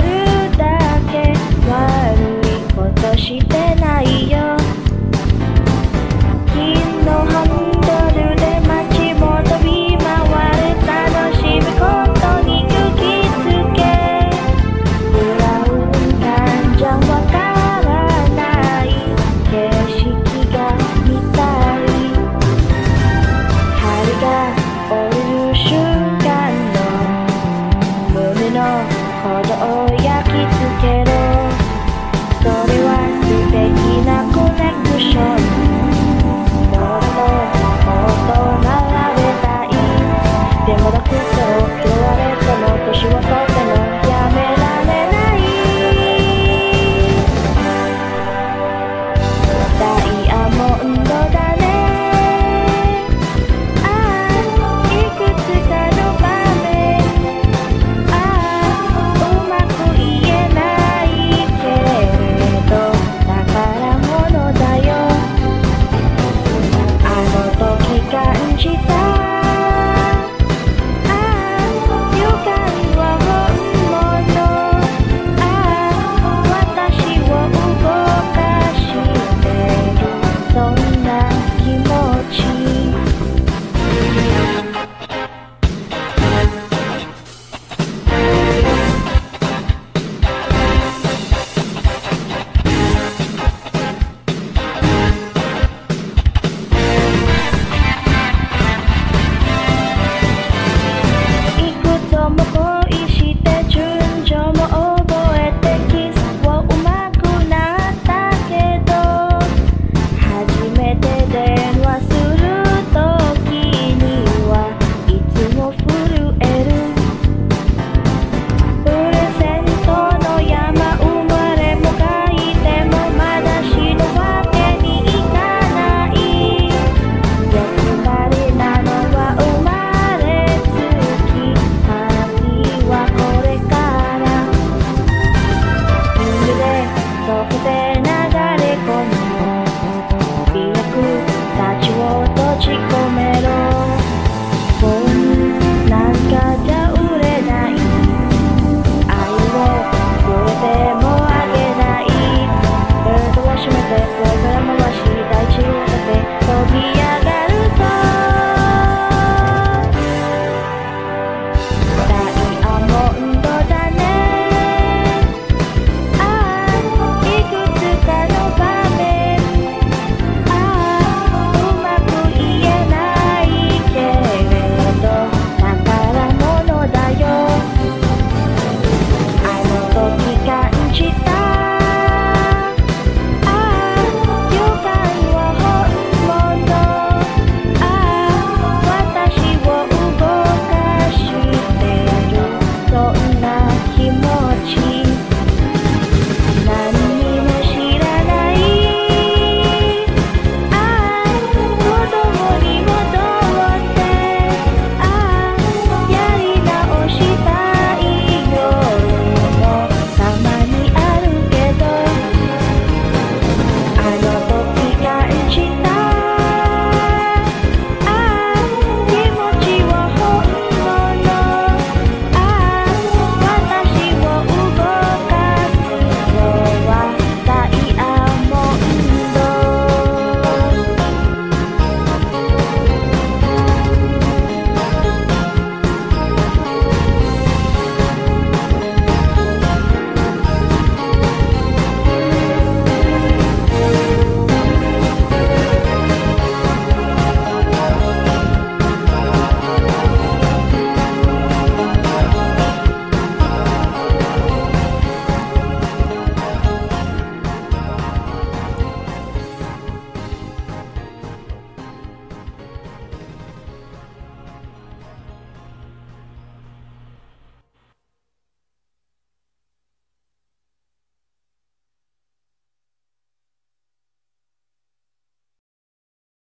るだけ悪いことしてないよ。金のハンドルで街も飛び回る楽しむことに勇気つけ。ウン感情わからない景色が見たい。春が降りる瞬間の胸の鼓動。Deixa-me